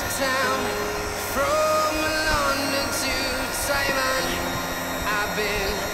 town, from London to Taiwan. I've been